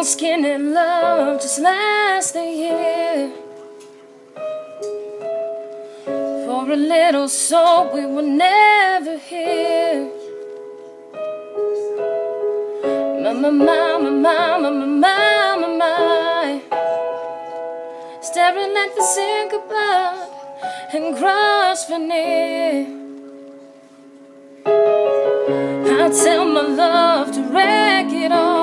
on skin and love just last a year. For a little soul we were never here. My my my my my my my my my. staring at the sink of blood and cross veneer. I tell my love to wreck it all.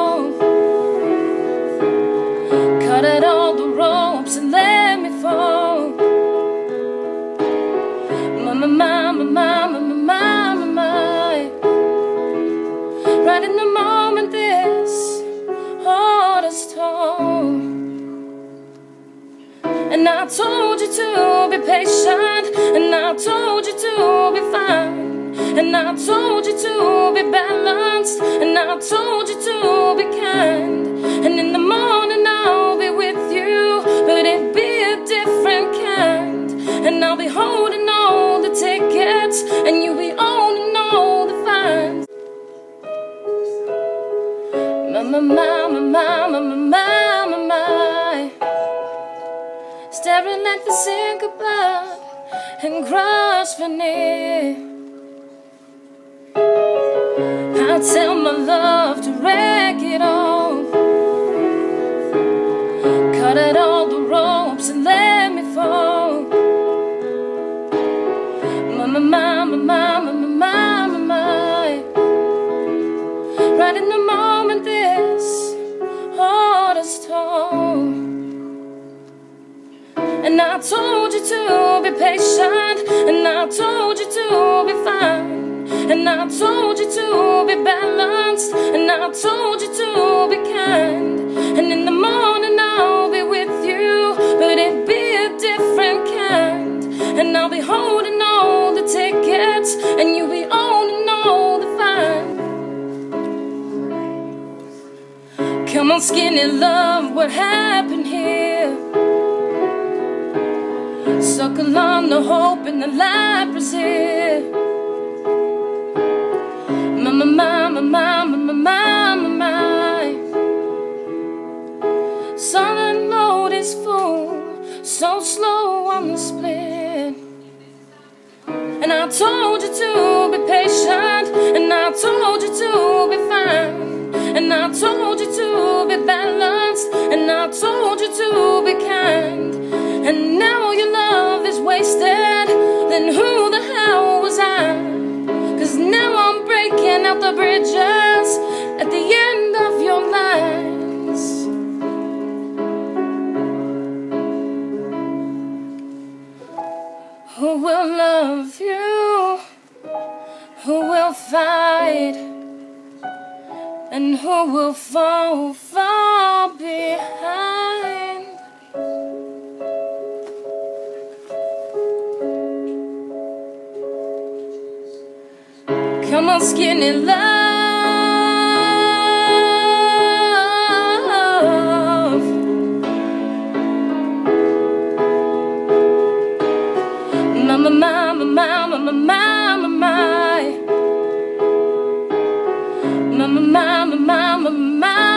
Told you to be patient, and I told you to be fine. And I told you to be balanced, and I told you to be kind. And in the morning I'll be with you, but it be a different kind. And I'll be holding all the tickets, and you'll be owning all the fines. My, my, my, my, Staring at the sink above and cross veneer. I tell my love to wreck it all. Cut at all the ropes and let And I told you to be patient, and I told you to be fine. And I told you to be balanced, and I told you to be kind. And in the morning I'll be with you, but it will be a different kind. And I'll be holding all the tickets, and you'll be owning all the fines. Come on, skinny love, what happened suckle along the hope and the light, preserve. My my my my my my my my. mama. Solid load is full, so slow on the split. And I told you to be patient, and I told you to be fine, and I told you to be balanced, and I told you to be kind. The bridges at the end of your lines. Who will love you? Who will fight? And who will fall far behind? Come on, skinny love. Mama, mama, mama, mama, mama, mama, mama, mama, mama.